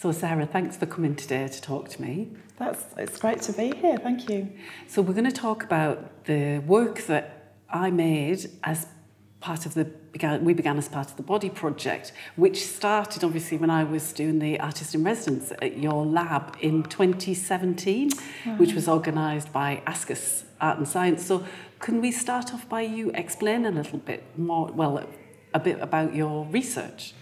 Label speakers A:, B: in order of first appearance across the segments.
A: So, Sara, thanks for coming today to talk to me.
B: That's it's great to be here. Thank you.
A: So, we're going to talk about the work that I made as part of the began, we began as part of the body project which started obviously when I was doing the artist in residence at your lab in 2017 which was organized by ASCUS Art and Science so can we start off by you explain a little bit more well a bit about your research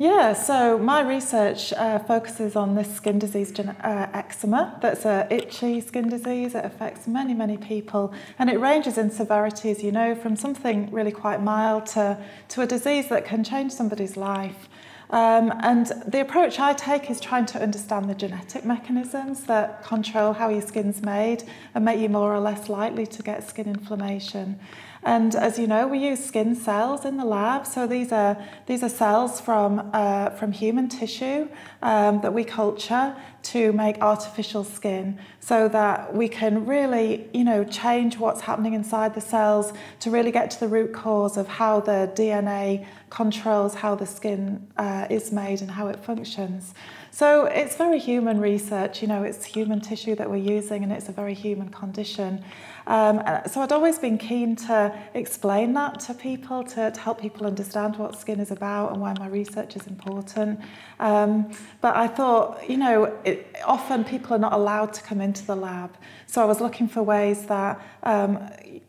B: Yeah, so my research uh, focuses on this skin disease, uh, eczema. That's a itchy skin disease. It affects many, many people, and it ranges in severity, as you know, from something really quite mild to, to a disease that can change somebody's life. Um, and the approach I take is trying to understand the genetic mechanisms that control how your skin's made and make you more or less likely to get skin inflammation. And as you know, we use skin cells in the lab. So these are these are cells from uh, from human tissue um, that we culture to make artificial skin, so that we can really, you know, change what's happening inside the cells to really get to the root cause of how the DNA controls how the skin uh, is made and how it functions. So it's very human research. You know, it's human tissue that we're using, and it's a very human condition. Um, so I'd always been keen to explain that to people, to, to help people understand what skin is about and why my research is important. Um, but I thought, you know, it, often people are not allowed to come into the lab. So I was looking for ways that um,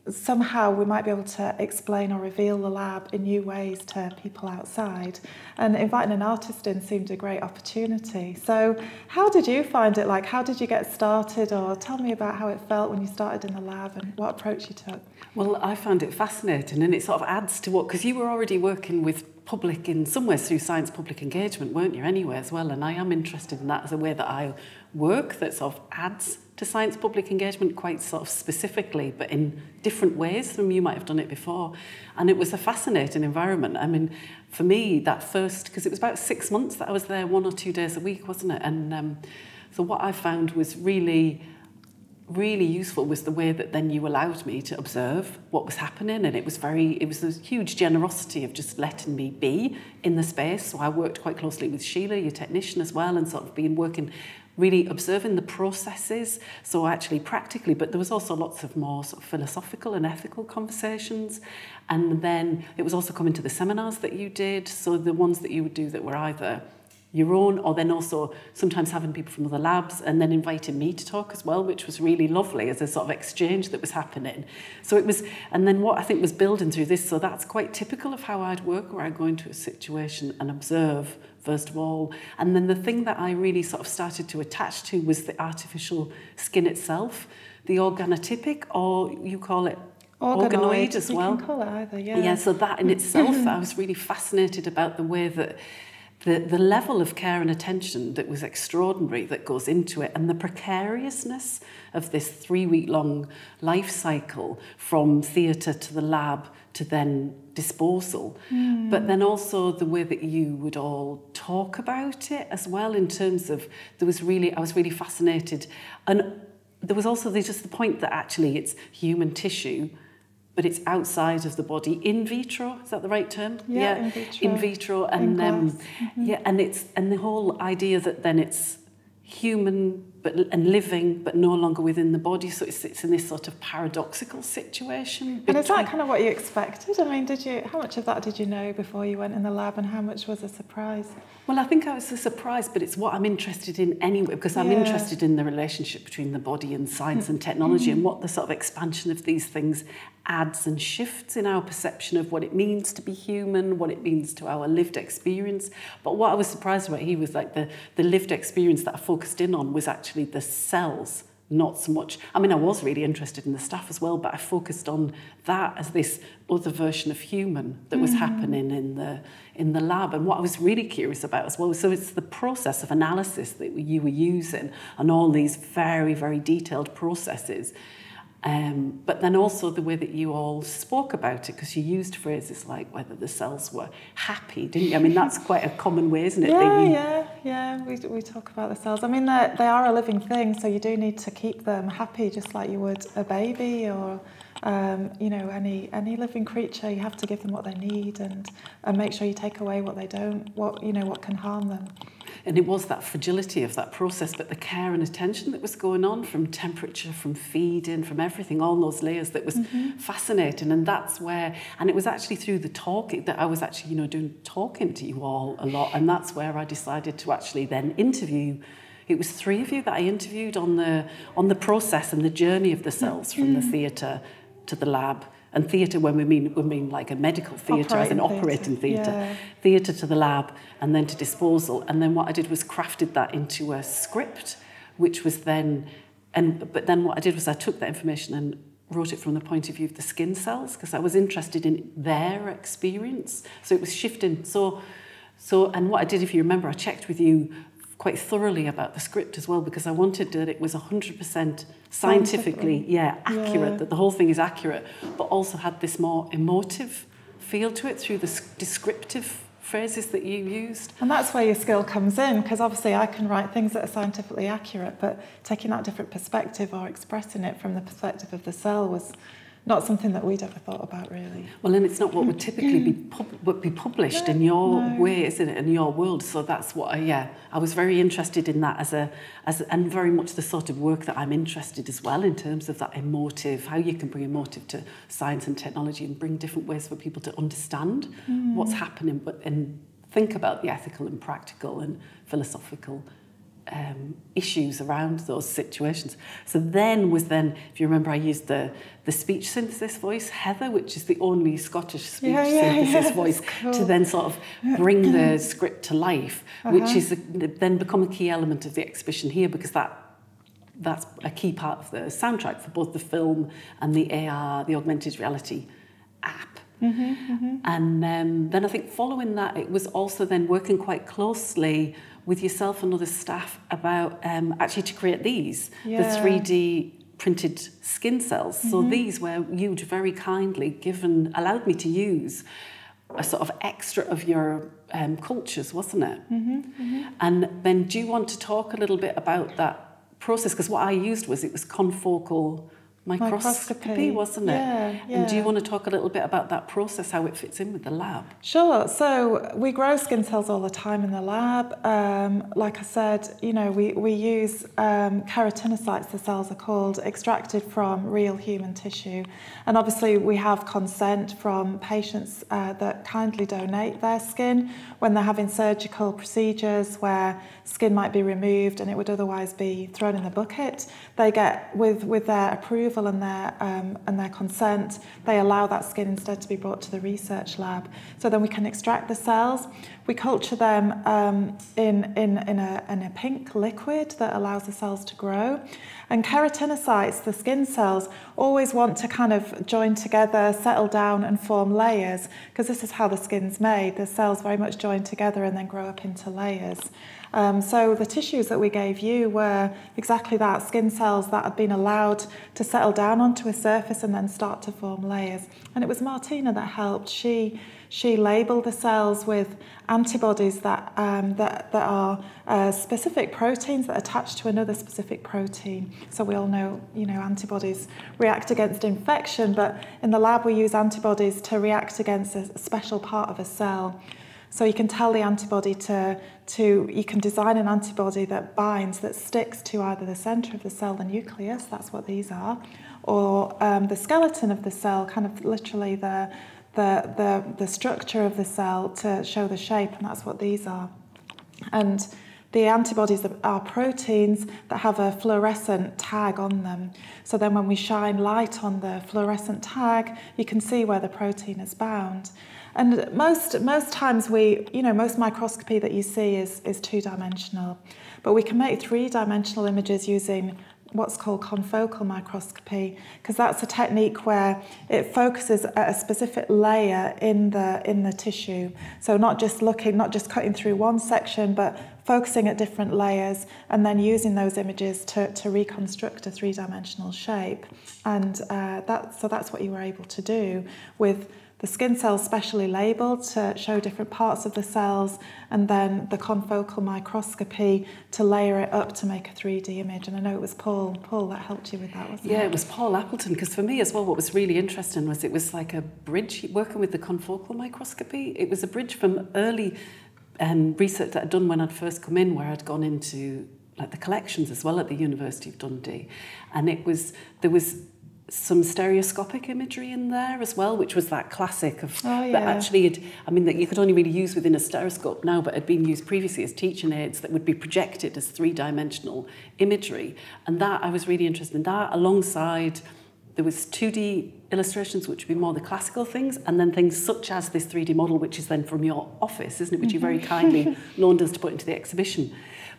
B: somehow we might be able to explain or reveal the lab in new ways to people outside. And inviting an artist in seemed a great opportunity. So, how did you find it like? How did you get started? Or tell me about how it felt when you started in the lab and what approach you took.
A: Well, I found it fascinating and it sort of adds to what, because you were already working with public in some ways through science public engagement, weren't you, anyway, as well? And I am interested in that as a way that I work that sort of adds to science public engagement quite sort of specifically, but in different ways than you might have done it before. And it was a fascinating environment. I mean, for me, that first, because it was about six months that I was there one or two days a week, wasn't it? And um, so what I found was really really useful was the way that then you allowed me to observe what was happening. And it was very it was this huge generosity of just letting me be in the space. So I worked quite closely with Sheila your technician as well and sort of been working really observing the processes. So actually practically but there was also lots of more sort of philosophical and ethical conversations. And then it was also coming to the seminars that you did. So the ones that you would do that were either your own, or then also sometimes having people from other labs and then inviting me to talk as well, which was really lovely as a sort of exchange that was happening. So it was, and then what I think was building through this, so that's quite typical of how I'd work, where I go into a situation and observe first of all. And then the thing that I really sort of started to attach to was the artificial skin itself, the organotypic, or you call it organoid, organoid as well.
B: You can call it either, yeah.
A: Yeah, so that in itself, I was really fascinated about the way that the, the level of care and attention that was extraordinary that goes into it and the precariousness of this three week long life cycle from theatre to the lab to then disposal mm. but then also the way that you would all talk about it as well in terms of there was really I was really fascinated and there was also just the point that actually it's human tissue but it's outside of the body in vitro is that the right term
B: yeah, yeah. in vitro
A: in vitro and um, mm-hmm. yeah and it's and the whole idea that then it's human but and living but no longer within the body so it's, it's in this sort of paradoxical situation
B: and is that kind of what you expected i mean did you how much of that did you know before you went in the lab and how much was a surprise
A: well i think i was a surprise but it's what i'm interested in anyway because i'm yeah. interested in the relationship between the body and science and technology mm-hmm. and what the sort of expansion of these things adds and shifts in our perception of what it means to be human, what it means to our lived experience. But what I was surprised about he was like the, the lived experience that I focused in on was actually the cells not so much. I mean, I was really interested in the staff as well, but I focused on that as this other version of human that was mm. happening in the in the lab. And what I was really curious about as well, so it's the process of analysis that you were using and all these very, very detailed processes Um, but then also the way that you all spoke about it, because you used phrases like whether the cells were happy, didn't you? I mean, that's quite a common way, isn't it?
B: Yeah, you... yeah, yeah. We, we talk about the cells. I mean, they are a living thing, so you do need to keep them happy, just like you would a baby or, um, you know, any any living creature. You have to give them what they need and, and make sure you take away what they don't, what you know, what can harm them.
A: and it was that fragility of that process, but the care and attention that was going on from temperature, from feeding, from everything, all those layers that was mm-hmm. fascinating. And that's where, and it was actually through the talking that I was actually, you know, doing talking to you all a lot. And that's where I decided to actually then interview it was three of you that I interviewed on the on the process and the journey of the cells from the mm. theatre to the lab, and theatre when we mean we mean like a medical theatre as an operating theatre yeah. theatre to the lab and then to disposal. And then what I did was crafted that into a script which was then and but then what I did was I took that information and wrote it from the point of view of the skin cells because I was interested in their experience. So it was shifting. So so and what I did if you remember I checked with you quite thoroughly about the script as well because I wanted that it was 100% scientifically yeah accurate yeah. that the whole thing is accurate but also had this more emotive feel to it through the descriptive phrases that you used
B: and that's where your skill comes in because obviously I can write things that are scientifically accurate but taking that different perspective or expressing it from the perspective of the cell was not something that we'd ever thought about really.
A: Well, and it's not what would typically be pub- would be published no, in your no. way, isn't it, in your world? So that's what, I, yeah, I was very interested in that as a, as a, and very much the sort of work that I'm interested as well in terms of that emotive, how you can bring emotive to science and technology and bring different ways for people to understand mm. what's happening, but and think about the ethical and practical and philosophical um, issues around those situations. So then was then, if you remember, I used the the speech synthesis voice, Heather, which is the only Scottish speech yeah, yeah, synthesis yeah, voice, cool. to then sort of bring the script to life, uh-huh. which is a, then become a key element of the exhibition here because that that's a key part of the soundtrack for both the film and the AR, the augmented reality app. Mm-hmm, mm-hmm. And um, then I think following that, it was also then working quite closely with yourself and other staff about um, actually to create these, yeah. the 3D printed skin cells. Mm-hmm. So these were you'd very kindly given, allowed me to use a sort of extra of your um, cultures, wasn't it? Mm-hmm. Mm-hmm. And then do you want to talk a little bit about that process? Because what I used was it was confocal microscopy, microscopy. wasn't it?
B: Yeah,
A: yeah. And do you want to talk a little bit about that process, how it fits in with the lab?
B: Sure. So we grow skin cells all the time in the lab. Um, like I said, you know, we, we use um, keratinocytes, the cells are called, extracted from real human tissue. And obviously we have consent from patients uh, that kindly donate their skin when they're having surgical procedures where skin might be removed and it would otherwise be thrown in the bucket. They get, with, with their approval and their, um, and their consent, they allow that skin instead to be brought to the research lab. So then we can extract the cells. We culture them um, in, in, in, a, in a pink liquid that allows the cells to grow. And keratinocytes, the skin cells, always want to kind of join together, settle down and form layers because this is how the skin's made. The cells very much join together and then grow up into layers. Um, so the tissues that we gave you were exactly that, skin cells that had been allowed to settle down onto a surface and then start to form layers. And it was Martina that helped. She she labelled the cells with antibodies that, um, that, that are uh, specific proteins that attach to another specific protein. So we all know, you know, antibodies react against infection, but in the lab we use antibodies to react against a special part of a cell. So you can tell the antibody to, to, you can design an antibody that binds, that sticks to either the centre of the cell, the nucleus, that's what these are, or um, the skeleton of the cell, kind of literally the, the, the, the structure of the cell to show the shape, and that's what these are. And the antibodies are proteins that have a fluorescent tag on them. So then when we shine light on the fluorescent tag, you can see where the protein is bound. And most, most times we, you know, most microscopy that you see is, is two-dimensional. But we can make three-dimensional images using what's called confocal microscopy because that's a technique where it focuses at a specific layer in the in the tissue so not just looking not just cutting through one section but focusing at different layers and then using those images to, to reconstruct a three-dimensional shape and uh, that so that's what you were able to do with the skin cells specially labelled to show different parts of the cells, and then the confocal microscopy to layer it up to make a 3D image. And I know it was Paul, Paul that helped you with that, wasn't
A: yeah,
B: it?
A: Yeah, it was Paul Appleton, because for me as well, what was really interesting was it was like a bridge, working with the confocal microscopy. It was a bridge from early um, research that I'd done when I'd first come in, where I'd gone into like the collections as well at the University of Dundee, and it was there was some stereoscopic imagery in there as well, which was that classic of
B: oh, yeah.
A: that actually, had, I mean, that you could only really use within a stereoscope now, but had been used previously as teaching aids that would be projected as three dimensional imagery. And that I was really interested in that alongside there was 2D illustrations, which would be more the classical things, and then things such as this 3D model, which is then from your office, isn't it, which you very kindly loaned us to put into the exhibition.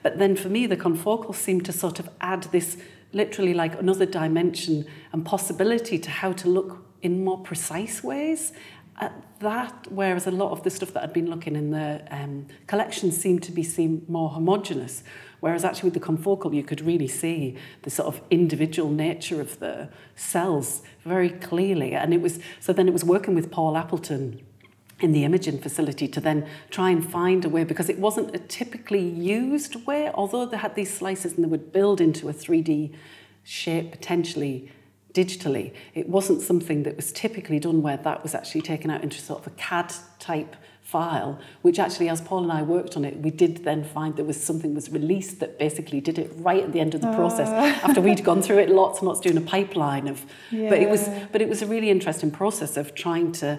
A: But then for me, the confocal seemed to sort of add this literally like another dimension and possibility to how to look in more precise ways. At that, whereas a lot of the stuff that I'd been looking in the um, collection seemed to be seen more homogenous, whereas actually with the confocal you could really see the sort of individual nature of the cells very clearly. And it was so then it was working with Paul Appleton in the imaging facility to then try and find a way because it wasn't a typically used way although they had these slices and they would build into a 3D shape potentially digitally it wasn't something that was typically done where that was actually taken out into sort of a CAD type file which actually as Paul and I worked on it we did then find there was something was released that basically did it right at the end of the uh. process after we'd gone through it lots and lots doing a pipeline of yeah. but it was but it was a really interesting process of trying to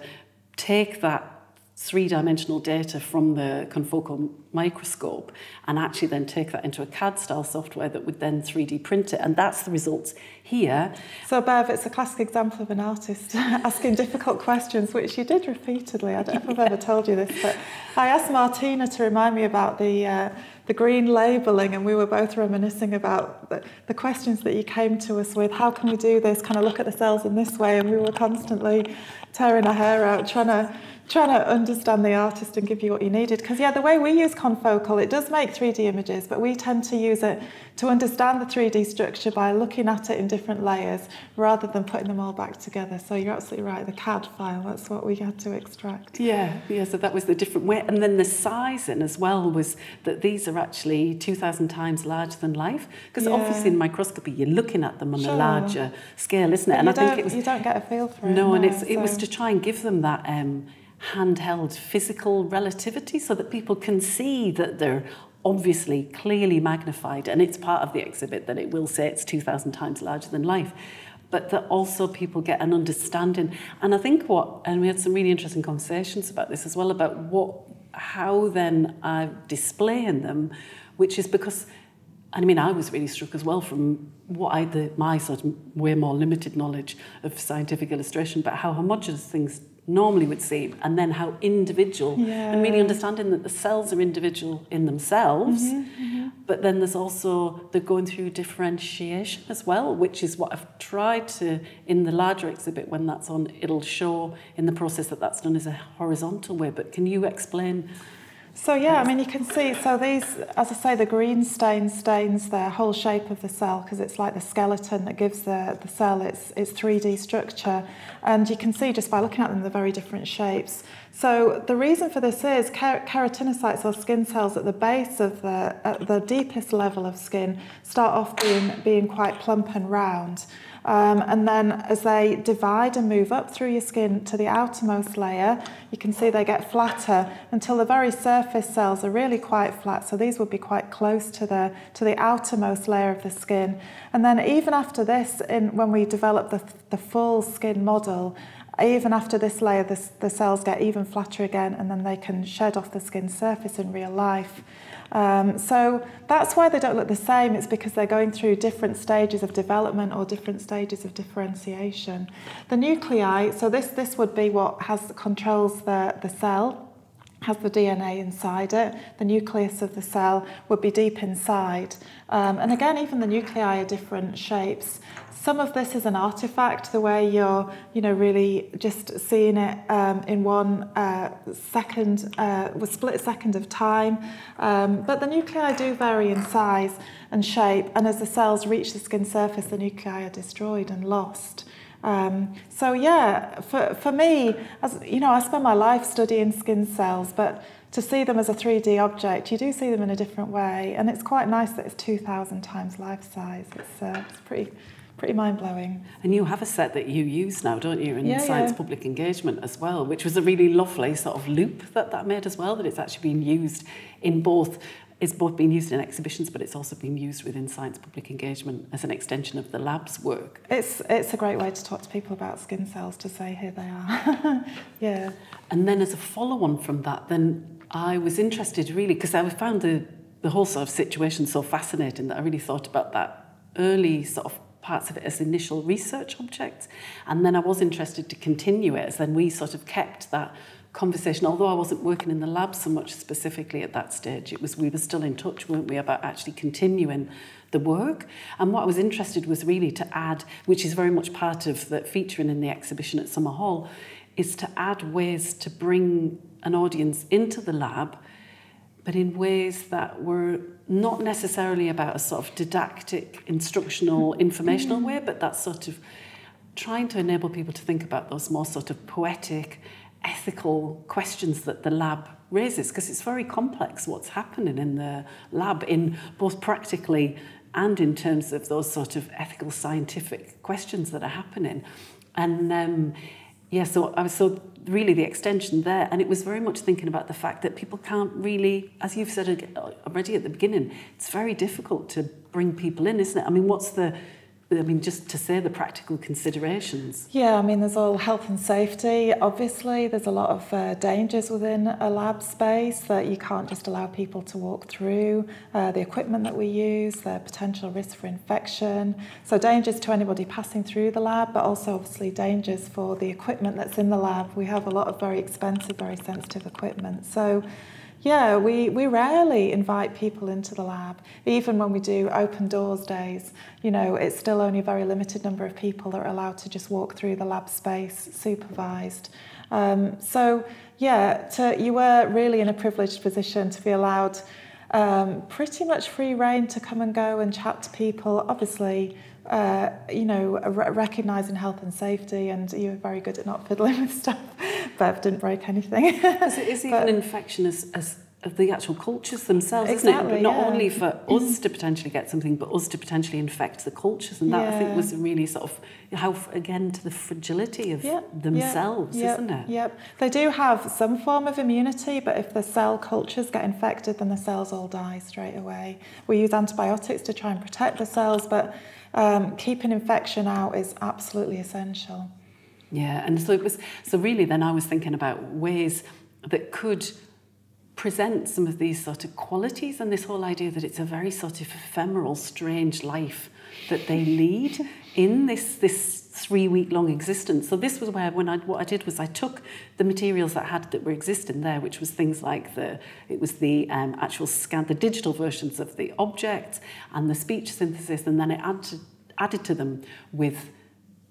A: take that three-dimensional data from the confocal microscope and actually then take that into a CAD style software that would then 3D print it and that's the results here.
B: So Bev, it's a classic example of an artist asking difficult questions which you did repeatedly. I don't know if I've ever told you this but I asked Martina to remind me about the uh, the green labelling and we were both reminiscing about the, the questions that you came to us with how can we do this kind of look at the cells in this way and we were constantly tearing our hair out trying to trying to understand the artist and give you what you needed. Because, yeah, the way we use confocal, it does make 3D images, but we tend to use it to understand the 3D structure by looking at it in different layers rather than putting them all back together. So you're absolutely right, the CAD file, that's what we had to extract.
A: Yeah, yeah, so that was the different way. And then the sizing as well was that these are actually 2,000 times larger than life. Because yeah. obviously in microscopy, you're looking at them on sure. a larger scale, isn't it? But
B: and I think it was... You don't get a feel for it.
A: No, no and it's, so. it was to try and give them that... Um, handheld physical relativity so that people can see that they're obviously clearly magnified and it's part of the exhibit that it will say it's 2000 times larger than life but that also people get an understanding. And i think what and we had some really interesting conversations about this as well about what how then i display in them which is because I mean, I was really struck as well from what I, the, my sort of way more limited knowledge of scientific illustration, but how homogenous things normally would seem, and then how individual, yeah. and really understanding that the cells are individual in themselves, mm-hmm, mm-hmm. but then there's also the going through differentiation as well, which is what I've tried to, in the larger exhibit, when that's on, it'll show in the process that that's done as a horizontal way. But can you explain?
B: So yeah, I mean you can see, so these, as I say, the green stain stains the whole shape of the cell because it's like the skeleton that gives the, the cell its, its 3D structure. And you can see just by looking at them, the very different shapes. So the reason for this is keratinocytes or skin cells at the base of the, at the deepest level of skin start off being, being quite plump and round. Um, and then as they divide and move up through your skin to the outermost layer, you can see they get flatter until the very surface cells are really quite flat. So these would be quite close to the, to the outermost layer of the skin. And then even after this, in, when we develop the, the full skin model, even after this layer, the, the cells get even flatter again and then they can shed off the skin surface in real life. Um, so that's why they don't look the same. It's because they're going through different stages of development or different stages of differentiation. The nuclei, so this, this would be what has controls the, the cell. Has the DNA inside it. The nucleus of the cell would be deep inside. Um, and again, even the nuclei are different shapes. Some of this is an artifact, the way you're, you know, really just seeing it um, in one uh, second, uh, split second of time. Um, but the nuclei do vary in size and shape, and as the cells reach the skin surface, the nuclei are destroyed and lost. Um, so yeah, for, for me, as you know, I spend my life studying skin cells, but to see them as a 3D object, you do see them in a different way, and it's quite nice that it's 2,000 times life size. It's, uh, it's pretty pretty mind blowing.
A: And you have a set that you use now, don't you, in
B: Yeah,
A: science
B: yeah.
A: public engagement as well, which was a really lovely sort of loop that that made as well, that it's actually been used in both. It's both been used in exhibitions, but it's also been used within science public engagement as an extension of the lab's work.
B: It's it's a great way to talk to people about skin cells to say here they are. yeah.
A: And then as a follow-on from that, then I was interested really because I found the, the whole sort of situation so fascinating that I really thought about that early sort of parts of it as initial research objects. And then I was interested to continue it as then we sort of kept that conversation, although I wasn't working in the lab so much specifically at that stage, it was we were still in touch, weren't we, about actually continuing the work. And what I was interested was really to add, which is very much part of the featuring in the exhibition at Summerhall, is to add ways to bring an audience into the lab, but in ways that were not necessarily about a sort of didactic, instructional, mm-hmm. informational mm-hmm. way, but that sort of trying to enable people to think about those more sort of poetic, ethical questions that the lab raises, because it's very complex what's happening in the lab, in both practically and in terms of those sort of ethical, scientific questions that are happening. And um, yeah, so I was so really the extension there, and it was very much thinking about the fact that people can't really, as you've said already at the beginning, it's very difficult to bring people in, isn't it? I mean, what's the I mean, just to say the practical considerations.
B: Yeah, I mean, there's all health and safety. Obviously, there's a lot of uh, dangers within a lab space that you can't just allow people to walk through. Uh, the equipment that we use, the potential risk for infection. So, dangers to anybody passing through the lab, but also obviously dangers for the equipment that's in the lab. We have a lot of very expensive, very sensitive equipment. So, yeah, we, we rarely invite people into the lab. Even when we do open doors days, you know, it's still only a very limited number of people that are allowed to just walk through the lab space supervised. Um, so, yeah, to, you were really in a privileged position to be allowed um, pretty much free reign to come and go and chat to people. Obviously, uh, you know, re- recognising health and safety, and you were very good at not fiddling with stuff. Bev didn't break anything.
A: is, it is even
B: But-
A: an infection as, as of the actual cultures themselves, isn't
B: Exactly,
A: it? Not
B: yeah.
A: only for us to potentially get something, but us to potentially infect the cultures. And that I think was really sort of how again to the fragility of
B: Yeah,
A: themselves,
B: yeah,
A: isn't it?
B: Yep. They do have some form of immunity, but if the cell cultures get infected, then the cells all die straight away. We use antibiotics to try and protect the cells, but um, keeping infection out is absolutely essential.
A: Yeah, and so it was. So really, then I was thinking about ways that could present some of these sort of qualities and this whole idea that it's a very sort of ephemeral, strange life that they lead in this this three week long existence. So this was where when I what I did was I took the materials that had that were existing there, which was things like the it was the um, actual scan, the digital versions of the object and the speech synthesis, and then it added added to them with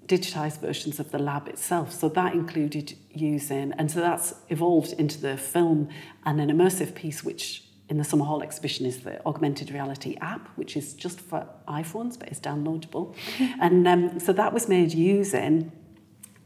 A: digitized versions of the lab itself. So that included using, and so that's evolved into the film and an immersive piece, which in the Summer Hall exhibition is the augmented reality app, which is just for iPhones, but it's downloadable. Mm-hmm. and um, so that was made using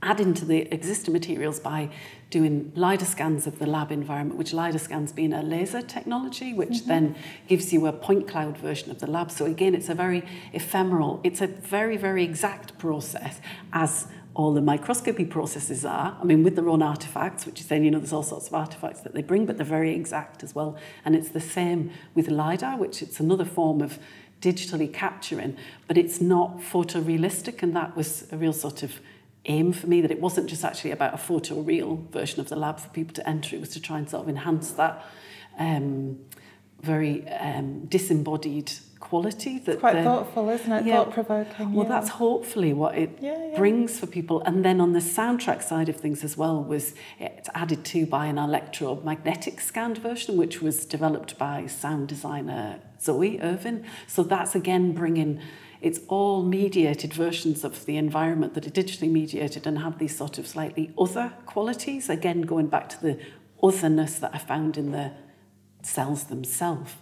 A: adding into the existing materials by doing LiDAR scans of the lab environment, which LiDAR scans being a laser technology, which mm-hmm. then gives you a point cloud version of the lab. So again, it's a very ephemeral, it's a very, very exact process as all the microscopy processes are. I mean, with their own artifacts, which is then, you know, there's all sorts of artifacts that they bring, but they're very exact as well. And it's the same with LiDAR, which it's another form of digitally capturing, but it's not photorealistic. And that was a real sort of aim for me that it wasn't just actually about a photo real version of the lab for people to enter. It was to try and sort of enhance that um, very um, disembodied quality that
B: it's
A: quite
B: thoughtful isn't it
A: yeah,
B: thought provoking
A: well
B: yeah.
A: that's hopefully what it
B: yeah, yeah.
A: brings for people and then on the soundtrack side of things as well was it's added to by an electromagnetic scanned version which was developed by sound designer Zoe Irvin so that's again bringing it's all mediated versions of the environment that are digitally mediated and have these sort of slightly other qualities. Again, going back to the otherness that I found in the cells themselves.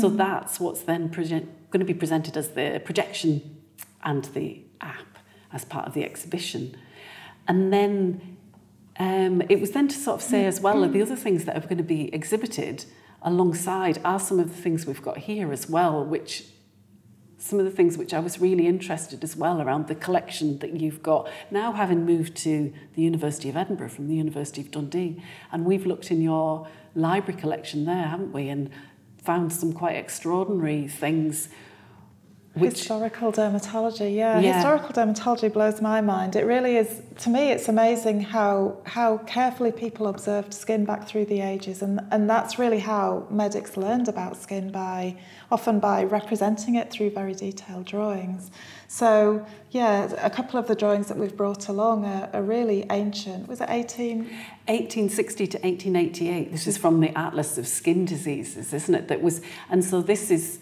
A: So that's what's then present, going to be presented as the projection and the app as part of the exhibition. And then um, it was then to sort of say as well that the other things that are going to be exhibited alongside are some of the things we've got here as well, which some of the things which I was really interested as well around the collection that you've got now having moved to the University of Edinburgh from the University of Dundee. And we've looked in your library collection there haven't we and found some quite extraordinary things
B: which, historical dermatology, yeah. yeah. Historical dermatology blows my mind. It really is, to me, it's amazing how, how carefully people observed skin back through the ages. And, and that's really how medics learned about skin by, often by representing it through very detailed drawings. So, yeah, a couple of the drawings that we've brought along are, are really ancient. Was it 18?
A: 1860 to 1888. This is from the Atlas of Skin Diseases, isn't it? That was, and so this is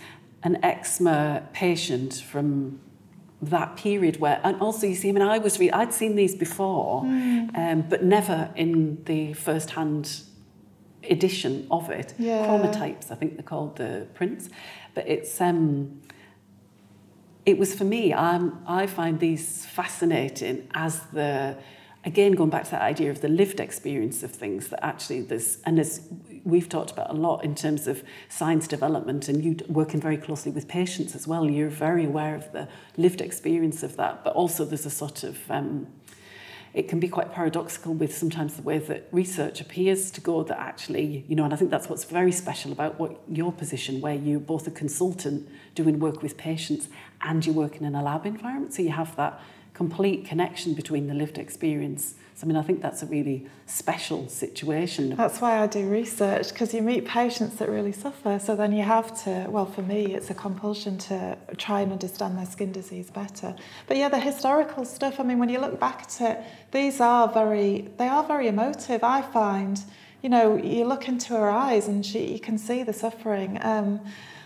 A: an eczema patient from that period where and also you see I mean I was re- I'd seen these before mm. um, but never in the first hand edition of it yeah. chromotypes I think they're called the prints but it's um it was for me I'm, I find these fascinating as the again going back to that idea of the lived experience of things that actually there's and as we've talked about a lot in terms of science development and you working very closely with patients as well you're very aware of the lived experience of that but also there's a sort of um, it can be quite paradoxical with sometimes the way that research appears to go that actually, you know, and I think that's what's very special about what your position, where you're both a consultant doing work with patients and you're working in a lab environment. So you have that complete connection between the lived experience. So, I mean, I think that's a really special situation.
B: That's why I do research, because you meet patients that really suffer. So then you have to, well, for me, it's a compulsion to try and understand their skin disease better. But yeah, the historical stuff, I mean, when you look back at it, these are very, they are very emotive, I find. You know, you look into her eyes and she, you can see the suffering. Um,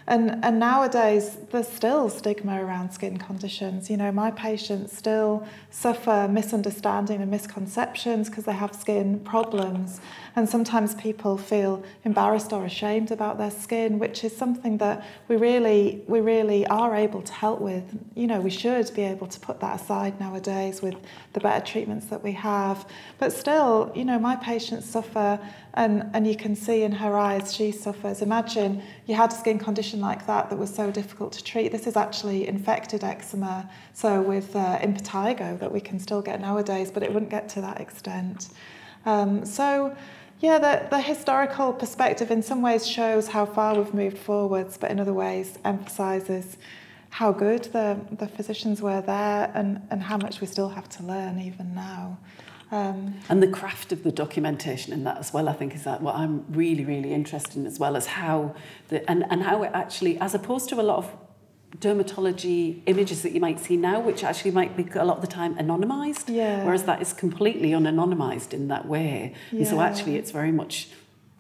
B: and, and nowadays, there's still stigma around skin conditions. You know, my patients still suffer misunderstanding and misconceptions because they have skin problems. And sometimes people feel embarrassed or ashamed about their skin, which is something that we really, we really are able to help with. You know, we should be able to put that aside nowadays with the better treatments that we have. But still, you know, my patients suffer, and, and you can see in her eyes she suffers. Imagine you had a skin condition like that that was so difficult to treat. This is actually infected eczema, so with uh, impetigo that we can still get nowadays, but it wouldn't get to that extent. Um, so yeah, the, the historical perspective in some ways shows how far we've moved forwards, but in other ways emphasises how good the, the physicians were there and, and how much we still have to learn even now.
A: Um, and the craft of the documentation in that as well, I think, is that what I'm really, really interested in as well as how the and, and how it actually, as opposed to a lot of dermatology images that you might see now, which actually might be a lot of the time anonymized,
B: yeah.
A: whereas that is completely unanonymized in that way. Yeah. And so actually it's very much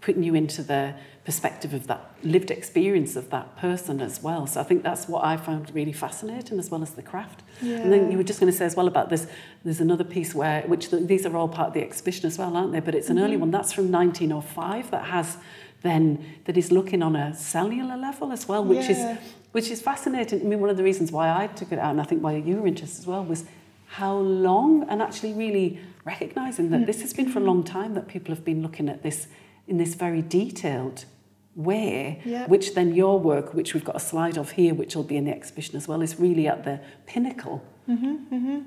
A: putting you into the perspective of that lived experience of that person as well. So I think that's what I found really fascinating as well as the craft.
B: Yeah.
A: And then you were just going to say as well about this, there's another piece where, which the, these are all part of the exhibition as well, aren't they? But it's an mm-hmm. early one, that's from 1905 that has then, that is looking on a cellular level as well, which yeah. is which is fascinating. I mean, one of the reasons why I took it out, and I think why you were interested as well, was how long, and actually really recognizing that mm. this has been for a long time that people have been looking at this in this very detailed way,
B: yep.
A: which then your work, which we've got a slide of here, which will be in the exhibition as well, is really at the pinnacle.
B: Mm-hmm, mm-hmm.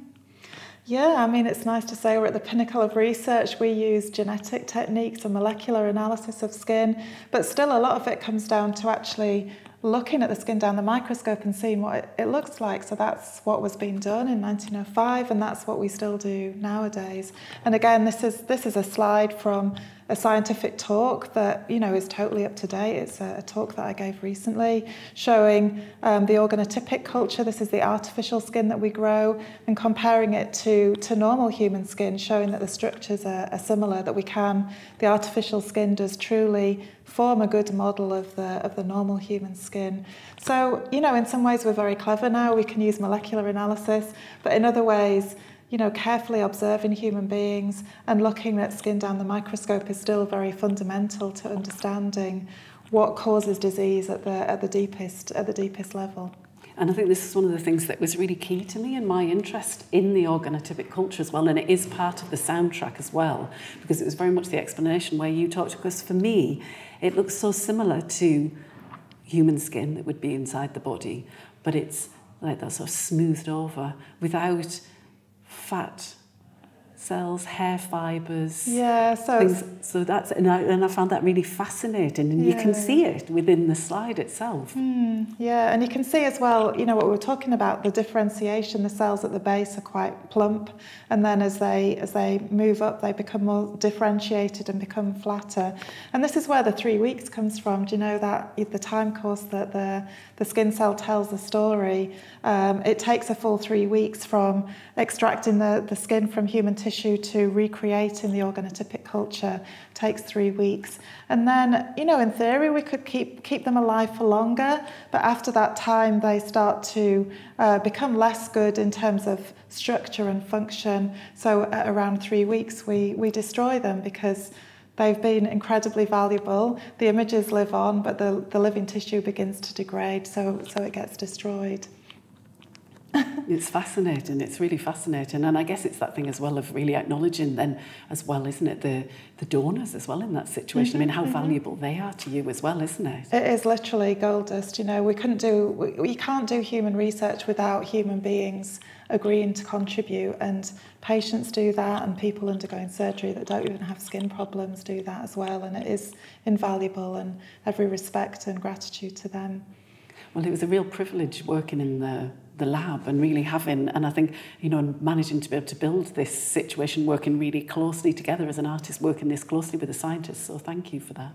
B: Yeah, I mean, it's nice to say we're at the pinnacle of research. We use genetic techniques and molecular analysis of skin, but still a lot of it comes down to actually looking at the skin down the microscope and seeing what it, looks like. So that's what was being done in 1905, and that's what we still do nowadays. And again, this is this is a slide from a scientific talk that you know is totally up to date. It's a, a talk that I gave recently showing um, the organotypic culture. This is the artificial skin that we grow, and comparing it to to normal human skin, showing that the structures are, are similar. That we can the artificial skin does truly form a good model of the of the normal human skin. So you know, in some ways we're very clever now. We can use molecular analysis, but in other ways you know, carefully observing human beings and looking at skin down the microscope is still very fundamental to understanding what causes disease at the at the deepest at the deepest level.
A: And I think this is one of the things that was really key to me and my interest in the organotypic culture as well. And it is part of the soundtrack as well, because it was very much the explanation where you talked, because for me, it looks so similar to human skin that would be inside the body. but it's like that sort of smoothed over without fat cells, hair fibres.
B: Yeah, so
A: things. So that's and I, and I found that really fascinating, and yeah. you can see it within the slide itself.
B: Mm, yeah, and you can see as well. You know what we were talking about the differentiation. The cells at the base are quite plump, and then as they as they move up, they become more differentiated and become flatter. And this is where the three weeks comes from. Do you know that the time course that the the skin cell tells the story? Um, it takes a full three weeks from extracting the, the skin from human tissue to recreating the organotypic culture takes three weeks. And then, you know, in theory, we could keep, keep them alive for longer, but after that time, they start to uh, become less good in terms of structure and function. So at around three weeks, we, we destroy them because They've been incredibly valuable. The images live on, but the, the living tissue begins to degrade, so, so it gets destroyed.
A: It's fascinating. It's really fascinating, and I guess it's that thing as well of really acknowledging then as well, isn't it? The the donors as well in that situation. Mm-hmm, I mean, how mm-hmm. valuable they are to you as well, isn't it?
B: It is literally gold dust. You know, we couldn't do we, we can't do human research without human beings agreeing to contribute, and patients do that, and people undergoing surgery that don't even have skin problems do that as well, and it is invaluable. And every respect and gratitude to them.
A: Well, it was a real privilege working in the the lab and really having and I think you know managing to be able to build this situation working really closely together as an artist working this closely with the scientists. So thank you for that